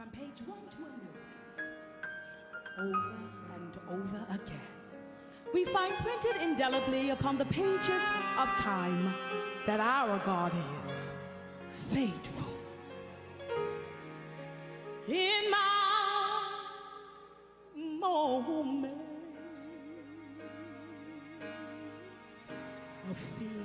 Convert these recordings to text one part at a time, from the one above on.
from page one to a million, over and over again, we find printed indelibly upon the pages of time that our God is faithful. In my moments of fear,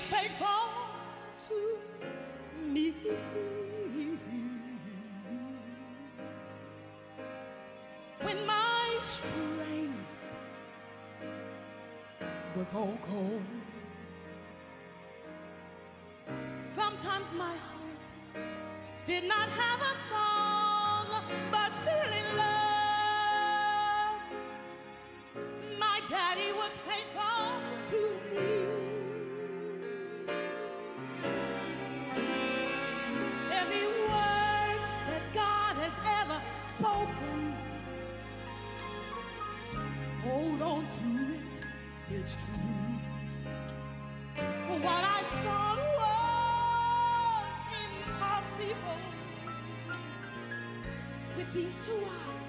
is faithful to me. When my strength was all gone. Sometimes my heart did not have a song, it, it's true. What I thought was impossible. With these two eyes,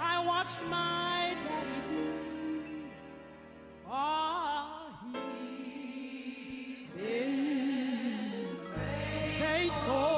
I watched my daddy do. Ah, for he's been faithful.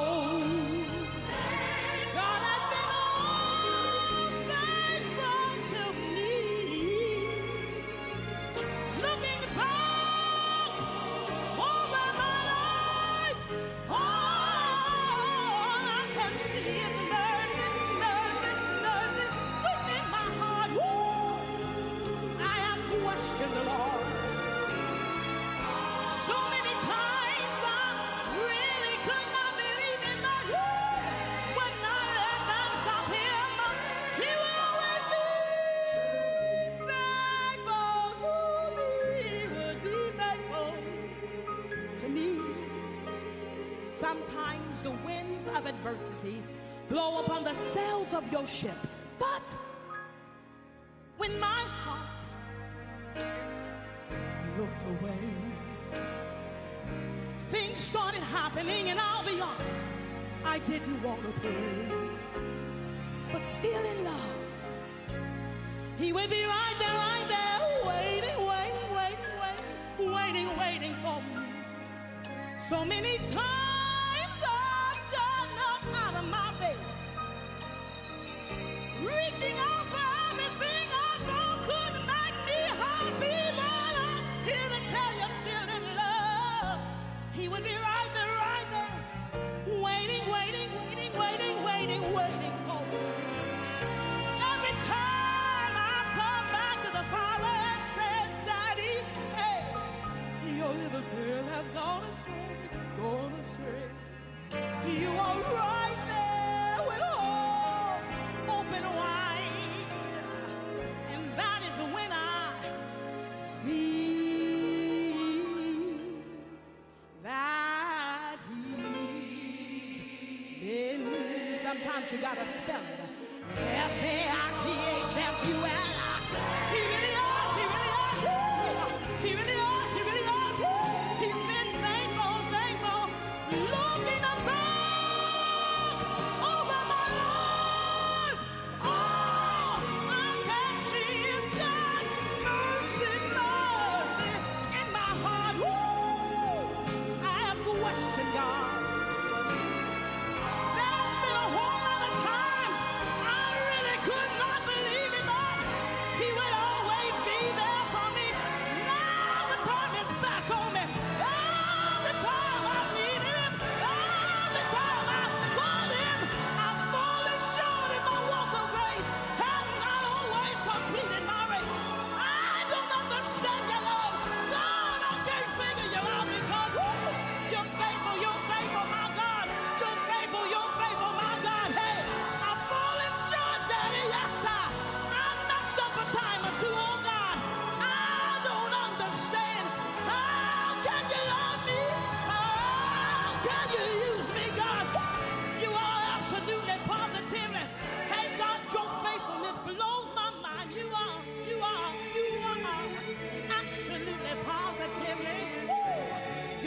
Sometimes the winds of adversity blow upon the sails of your ship, but when my heart looked away, things started happening, and I'll be honest, I didn't want to pray, but still in love. He would be right there, right there, waiting, waiting, waiting, waiting, waiting, waiting for me. So many times You are right there with arms open wide, and that is when I see that He's been. Sometimes you gotta spell it. F